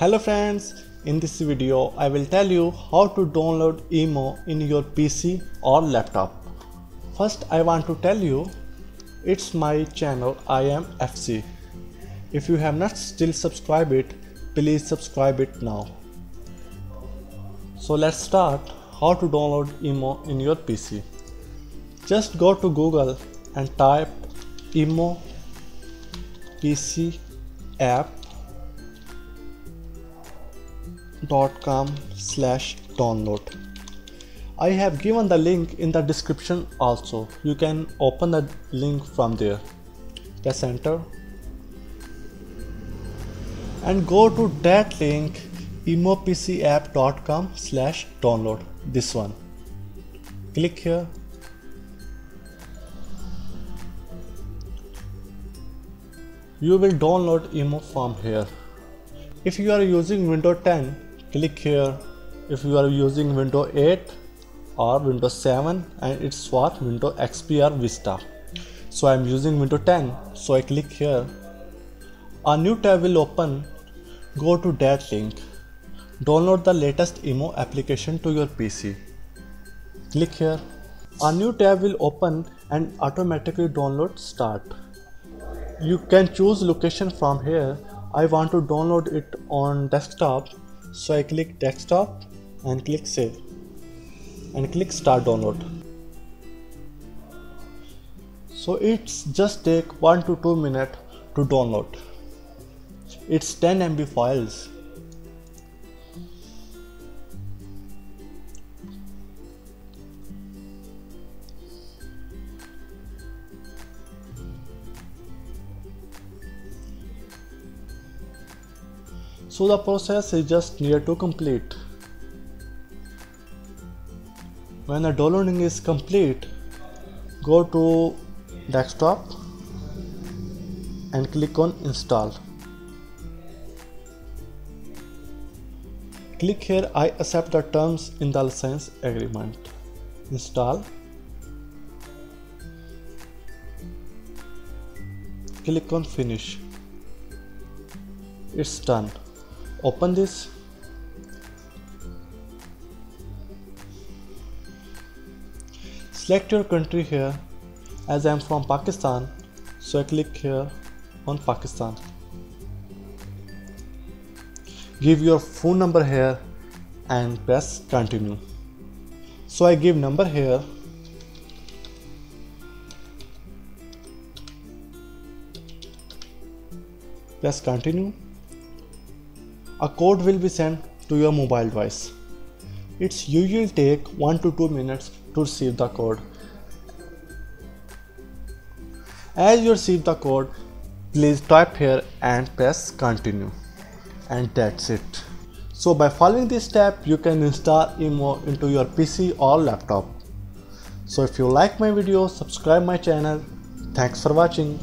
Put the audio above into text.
Hello friends, in this video I will tell you how to download IMO in your PC or laptop. First I want to tell you it's my channel I am FC. If you have not still subscribed it, please subscribe it now. So let's start how to download IMO in your PC. Just go to Google and type IMO PC app com slash download. I have given the link in the description also. You can open the link from there press enter and go to that link imopcapp.com slash download this one. Click here. You will download imo from here. If you are using windows 10 click here if you are using windows 8 or windows 7 and it's for windows xp or vista. So i'm using windows 10 so i click here. A new tab will open. Go to that link. Download the latest imo application to your pc click here. A new tab will open and automatically download start. You can choose location from here. I want to download it on desktop so I click desktop and click save and click start download. So it's just take 1 to 2 minutes to download. It's 10 MB files so the process is just near to complete. When the downloading is complete go to desktop and click on install. Click here I accept the terms in the license agreement. Install. Click on finish. It's done open this. Select your country here. As I am from Pakistan so I click here on Pakistan. Give your phone number here and press continue. So I give number here. Press continue a code will be sent to your mobile device. It's usually take 1 to 2 minutes to receive the code. As you receive the code, please type here and press continue. And that's it. So by following this step, you can install IMO into your PC or laptop. So if you like my video, subscribe my channel. Thanks for watching.